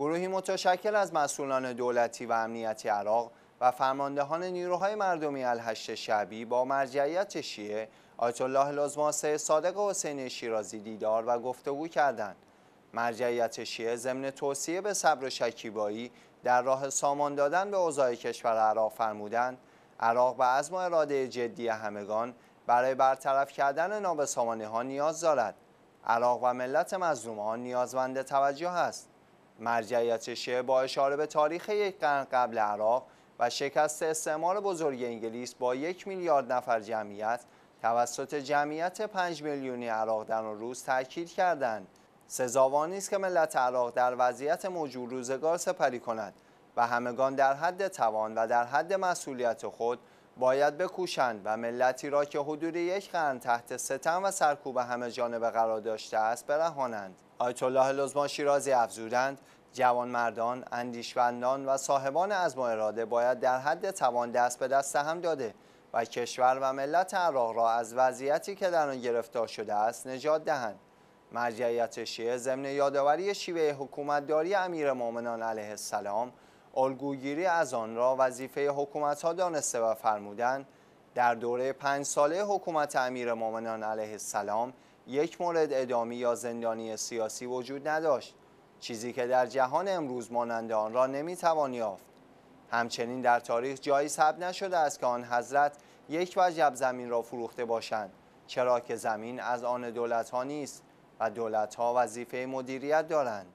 گروهی متشکل از مسئولان دولتی و امنیتی عراق و فرماندهان نیروهای مردمی الهشت شعبی با مرجعیت شیعه آیت الله العظما صادق حسین شیرازی دیدار و گفتگو کردند. مرجعیت شیعه ضمن توصیه به صبر و شکیبایی در راه سامان دادن به اوضاع کشور عراق فرمودند. عراق به عزم و اراده جدی همگان برای برطرف کردن نابسامانی ها نیاز دارد. عراق و ملت مظلومان نیازمند توجه است. مرجعیت شیعه با اشاره به تاریخ یک قرن قبل عراق و شکست استعمار بزرگ انگلیس با یک میلیارد نفر جمعیت توسط جمعیت 5 میلیونی عراق در آن روز تاکید کردند. سزاوانی است که ملت عراق در وضعیت موجود روزگار سپری کند و همگان در حد توان و در حد مسئولیت خود باید بکوشند و ملتی را که حدود یک قرن تحت ستم و سرکوب همه جانبه قرار داشته است برهانند آیت الله لزمان شیرازی افزودند جوانمردان، اندیشمندان و صاحبان از و اراده باید در حد توان دست به دست هم داده و کشور و ملت عراق را از وضعیتی که در آن گرفتار شده است نجات دهند. مرجعیت شیعه ضمن یادآوری شیوه حکومتداری امیر مؤمنان علیه السلام الگوگیری از آن را وظیفه حکومت ها دانسته و فرمودند در دوره پنج ساله حکومت امیر مؤمنان علیه السلام یک مورد ادامی یا زندانی سیاسی وجود نداشت چیزی که در جهان امروز مانند آن را نمی‌توان یافت. همچنین در تاریخ جایی ثبت نشده است که آن حضرت یک وجب زمین را فروخته باشند چرا که زمین از آن دولت ها نیست و دولت ها وظیفه مدیریت دارند.